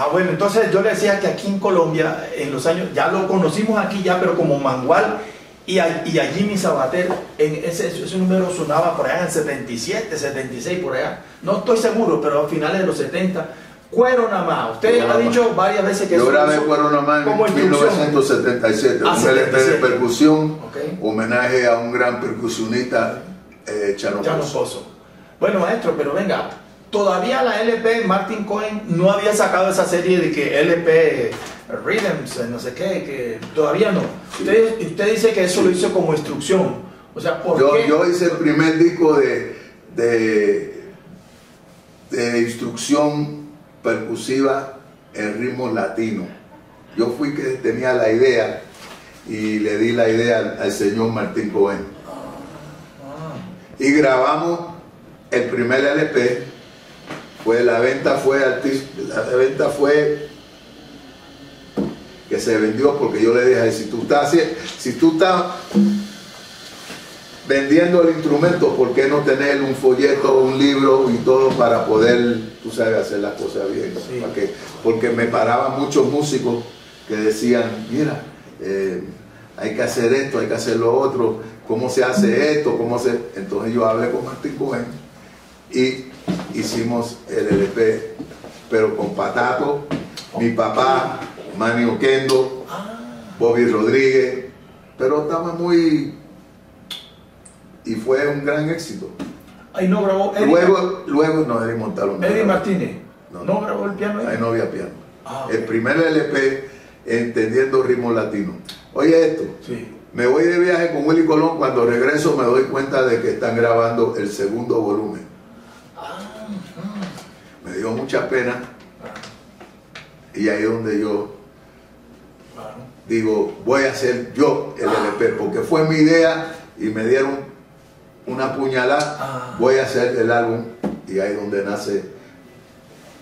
Ah, bueno, entonces yo le decía que aquí en Colombia, en los años, ya lo conocimos aquí ya, pero como Mangual y a, y a Jimmy Sabater, en ese, ese número sonaba por allá en 77, 76, por allá. No estoy seguro, pero a finales de los 70. Cuero nada más. Usted ha nada dicho varias veces que Yo grabé Cuero Nomás como en instrucción. 1977, Ah, un LP de 77. percusión, homenaje a un gran percusionista, eh, Chano Chano Pozo. Pozo. Bueno, maestro, pero venga, todavía la LP, Martin Cohen no había sacado esa serie de que LP Rhythms, eh, no sé qué, que todavía no. Usted, usted dice que eso lo hizo como instrucción. O sea, ¿por Yo, qué? yo hice el primer disco de, de, de instrucción percusiva en ritmo latino. Yo fui que tenía la idea y le di la idea al, al señor Martín Cohen. Ah, Y grabamos el primer LP. Fue, la venta fue la venta fue que se vendió porque yo le dije, si tú estás, si tú estás vendiendo el instrumento, ¿por qué no tener un folleto, un libro y todo para poder, tú sabes, hacer las cosas bien? Sí. ¿Para qué? Porque me paraban muchos músicos que decían, mira, eh, hay que hacer esto, hay que hacer lo otro, cómo se hace esto, cómo se... Entonces yo hablé con Martín Cohen y hicimos el LP, pero con Patato, mi papá, Manny Oquendo, Bobby Rodríguez, pero estaba muy... y fue un gran éxito. ahí no grabó Eddie, Luego, luego no, Eddie Montalvo. no Eddie grabó. Martínez. No, No, no. grabó el piano ahí. Ahí no había piano. Ah. El primer LP, Entendiendo Ritmo Latino. Oye esto, Sí. me voy de viaje con Willy Colón, cuando regreso me doy cuenta de que están grabando el segundo volumen. Dio mucha pena. Y ahí es donde yo digo, voy a hacer yo el LP, porque fue mi idea y me dieron una puñalada, Ah. voy a hacer el álbum y ahí es donde nace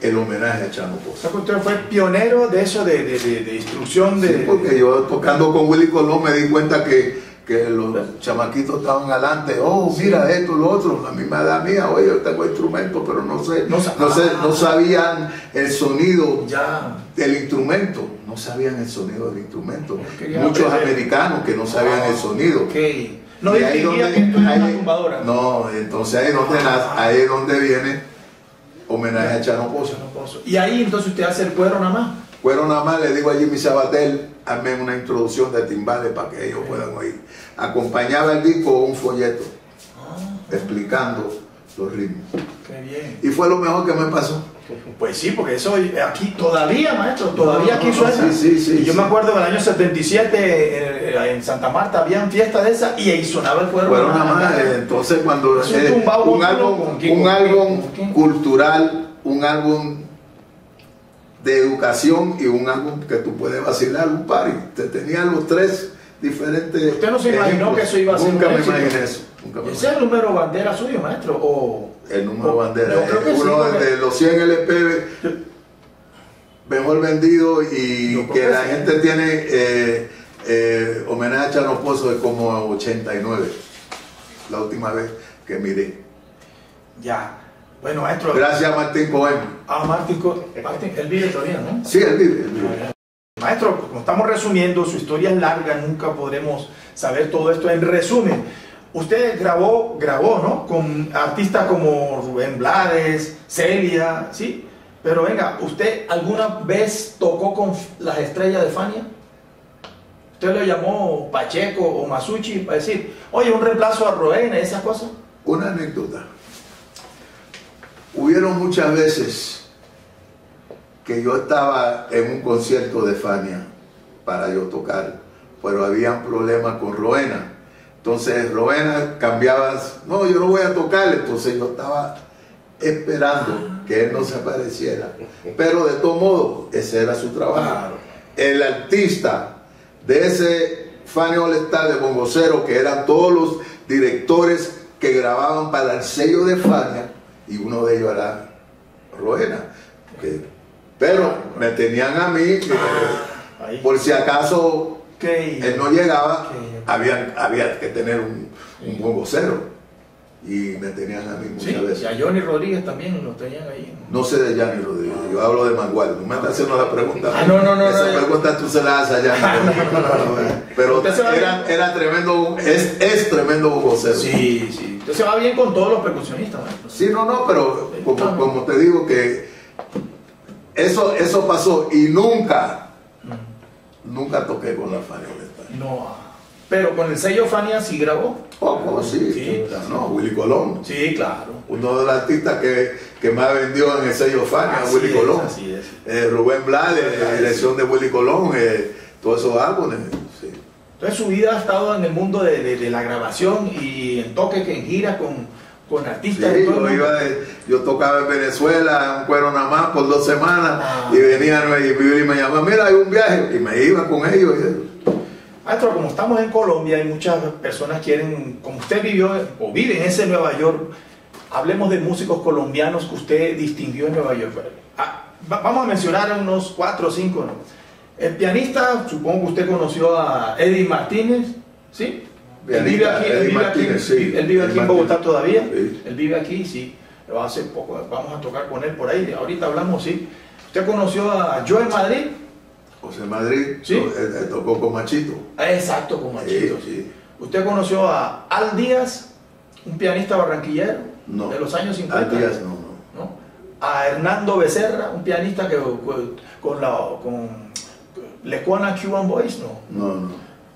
el homenaje a Chano que usted fue pionero de eso, de, de, de- de instrucción de... Sí, porque yo tocando con Willy Colón me di cuenta que, que los chamaquitos estaban adelante, oh, mira esto, lo otro, la misma edad mía, oye, yo tengo instrumentos, pero no sé, No sé, ah. no sabían el sonido Ya. del instrumento, no sabían el sonido del instrumento. Muchos aprender. americanos que no sabían el sonido. Ok. No Y ahí donde- que esto era una ahí- tumbadora. No, entonces ahí es donde, nace- ahí es donde viene homenaje a Chano Pozo. Y ahí entonces usted hace el cuero nada más. Fueron nada más, le digo a Jimmy Sabatel, hazme una introducción de timbales para que ellos puedan oír. Acompañaba el disco un folleto explicando los ritmos. Qué bien. Y fue lo mejor que me pasó. Pues sí, porque eso aquí todavía, maestro, todavía No, aquí no, suena. sí, sí, sí, y yo me acuerdo en el año 77 eh, en Santa Marta habían fiestas de esas y ahí sonaba el cuero. Fueron nada más, eh, entonces cuando Es un eh, un álbum, un álbum cultural, un álbum de educación y un álbum que tú puedes vacilar, un party. Te tenían los tres diferentes. ¿Usted no se imaginó ejemplos. que eso iba a ser Nunca un me imaginé eso. Nunca me ¿Ese es el número bandera suyo, maestro? O... El número o- bandera. Es sí, uno de los 100 LP mejor vendido y que la sí. gente tiene eh, eh, homenaje a Chano Pozo es como 89. La última vez que miré. Ya. Bueno, maestro. Gracias a Martín Cohen. Ah, Martín, Martín, él vive todavía, ¿no? Sí, él vive, él vive. Maestro, como estamos resumiendo, su historia es larga, nunca podremos saber todo esto. En resumen, usted grabó, grabó, ¿no? Con artistas como Rubén Blades, Celia, ¿sí? Pero venga, ¿usted alguna vez tocó con las estrellas de Fania? ¿Usted lo llamó Pacheco o Masucci para decir, oye, un reemplazo a Roena, esas cosas? Una anécdota. Hubieron muchas veces que yo estaba en un concierto de Fania para yo tocar, pero habían problemas con Roena. Entonces Roena cambiaba, no, yo no voy a tocar, entonces yo estaba esperando que él no se apareciera. Pero de todo modo, ese era su trabajo. El artista de ese Fania All Star de Bongocero, que eran todos los directores que grababan para el sello de Fania, y uno de ellos era Roena. que- pero me tenían a mí, que, Ahí. por si acaso él no llegaba, había que tener un, un buen vocero. Y me tenían a mí muchas Sí, veces. y a Johnny Rodríguez también lo tenían ahí. No sé de Yanni Rodríguez, yo hablo de Mangual. No me estás haciendo la pregunta. Ah, no, no, no, Esa no, pregunta tú se la haces a Rodríguez. Pero era, tremendo, es, es tremendo vocero. Sí, sí. Entonces va bien con todos los percusionistas. Sí, no, no, pero como, como te digo que eso, eso pasó y nunca, nunca toqué con la Orquesta. No, ah, pero con el sello Fania sí grabó. Poco, sí, Sí, claro. no, Willy Colón. Sí, claro. Uno de los artistas que, que más vendió en el sello Fania, Así Willy es, Colón. así es. Eh, Rubén Blades, la dirección de Willy Colón, eh, todos esos álbumes. sí. Entonces su vida ha estado en el mundo de, de- de la grabación y en toque, que en gira con, con Sí, artistas. yo, iba de- yo tocaba en Venezuela, un cuero nada más, por dos semanas, Ah. y venían y, y me llamaban, mira, hay un viaje, y me iba con ellos. y- Maestro, como estamos en Colombia y muchas personas quieren, como usted vivió o vive en ese Nueva York, hablemos de músicos colombianos que usted distinguió en Nueva York. Ah, va- vamos a mencionar unos cuatro o cinco. ¿no? El pianista, supongo que usted conoció a Eddie Martínez, ¿sí? Él vive aquí, él vive aquí, sí. él vive aquí en Bogotá todavía. Sí. Él vive aquí, sí. Hace poco vamos a tocar con él por ahí. Ahorita hablamos, sí. ¿Usted conoció a Joel Madrid? José Madrid, Sí. tocó con Machito. Ah, Exacto, con Machito. Sí, sí. ¿Usted conoció a Al Díaz, un pianista barranquillero No. de los años 50? Al Díaz, no, no. ¿no? A Hernando Becerra, un pianista que con la con Lecuana Cuban Boys, no. No, no.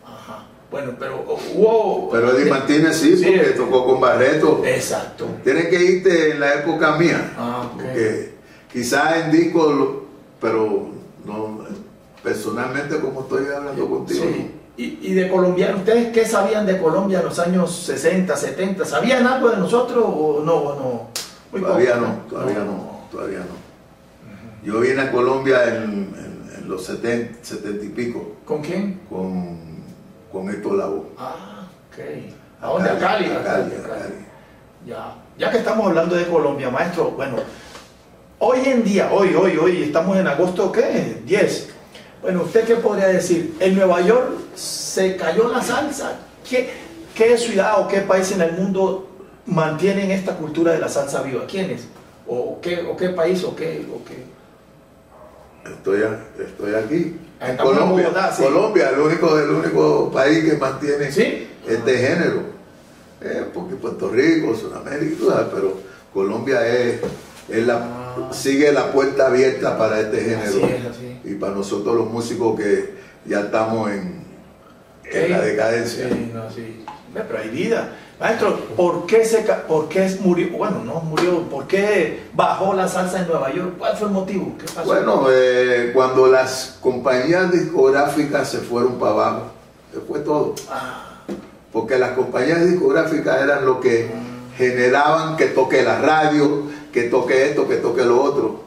Ajá. Bueno, pero hubo Pero Eddie Martínez sí, Sí. porque tocó con Barreto. Exacto. Tienes que irte en la época mía. Ah, ok. Porque quizás en disco, pero no, personalmente como estoy hablando contigo. Sí. Y, y de colombiano, ¿ustedes qué sabían de Colombia en los años 60, 70? ¿Sabían algo de nosotros o no? o no? Todavía poco. no, todavía no, todavía no. Yo vine a Colombia en, en- en los 70, 70 y pico ¿Con quién? con, con Héctor Lavoe. Ah, ok. ¿A dónde? A Cali. A Cali, a Cali. Ya. Ya que estamos hablando de Colombia, maestro, bueno, hoy en día, hoy, hoy, hoy, estamos en agosto, ¿qué? 10. Bueno, ¿usted qué podría decir? En Nueva York se cayó la salsa. ¿Qué, qué ciudad o qué país en el mundo mantienen esta cultura de la salsa viva? ¿Quiénes? ¿O qué, o qué país o qué? O qué? Estoy, estoy aquí. En Estamos en Colombia, Bogotá, sí. Colombia, el único, el único país que mantiene ¿Sí? este género. Eh, porque Puerto Rico, Sudamérica, pero Colombia es, es la, Ah. sigue la puerta abierta para este género. Así es, así. Y para nosotros los músicos que ya estamos en, en la decadencia. Sí, no, sí. Ve, Pero hay vida. Maestro, ¿por qué, se, ¿por qué murió? Bueno, no murió. ¿Por qué bajó la salsa en Nueva York? ¿Cuál fue el motivo? ¿Qué pasó? Bueno, eh, cuando las compañías discográficas se fueron para abajo, se fue todo. Ah, Porque las compañías discográficas eran lo que generaban que toque la radio, que toque esto, que toque lo otro.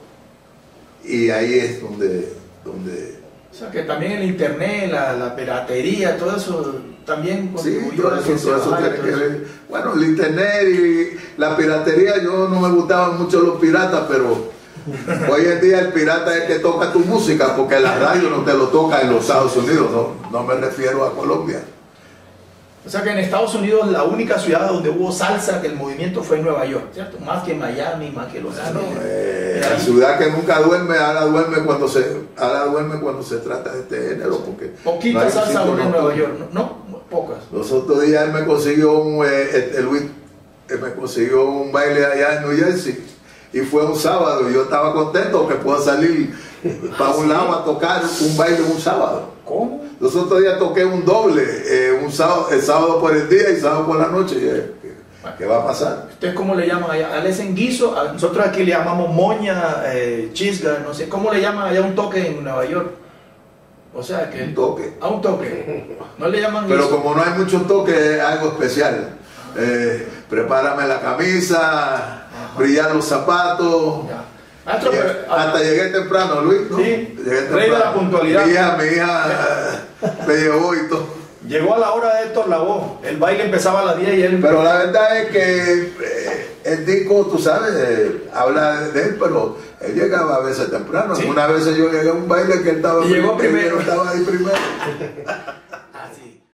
Y ahí es donde, donde o sea, que también el internet, la, la piratería, todo eso también sí, contribuyó a que se todo eso bajara tiene todo que eso. ver. Bueno, el internet y la piratería, yo no me gustaban mucho los piratas, pero hoy en día el pirata es el que toca tu música, porque la radio no te lo toca en los Estados Unidos, no, no me refiero a Colombia. O sea que en Estados Unidos la única ciudad donde hubo salsa, que el movimiento fue en Nueva York, ¿cierto? Más que Miami, más que Los Ángeles. eh, la ciudad que nunca duerme, ahora duerme cuando se, ahora duerme cuando se trata de este género, porque Poquita no salsa ahora en Nueva. York, ¿no? No, pocas. Los otros días él me consiguió un, eh, este, Luis, él me consiguió un baile allá en New Jersey y fue un sábado y yo estaba contento que puedo salir para un lado a tocar un baile un sábado. ¿Cómo? Los otros días toqué un doble, eh, un sábado, el sábado por el día y sábado por la noche. Eh, ¿qué, va a pasar? ¿Ustedes cómo le llaman allá? ¿A en guiso? A- Nosotros aquí le llamamos moña, eh, chisga, no sé. ¿Cómo le llaman allá un toque en Nueva York? O sea que... Un toque. A un toque. No le llaman Pero guiso. como no hay mucho toque, es algo especial. Eh, prepárame la camisa, brillar los zapatos. Ya. Maestro, Y pero- ah, hasta llegué temprano, Luis. ¿no? Sí, Llegué rey de la puntualidad. Mi hija, mi hija eh, me llevó y todo. Llegó a la hora de Héctor Lavoe. El baile empezaba a las 10 y él... Pero la verdad es que eh, el disco, tú sabes, eh, habla de él, pero él llegaba a veces temprano. Sí. Una vez yo llegué a un baile que él estaba Y llegó primero. estaba ahí primero.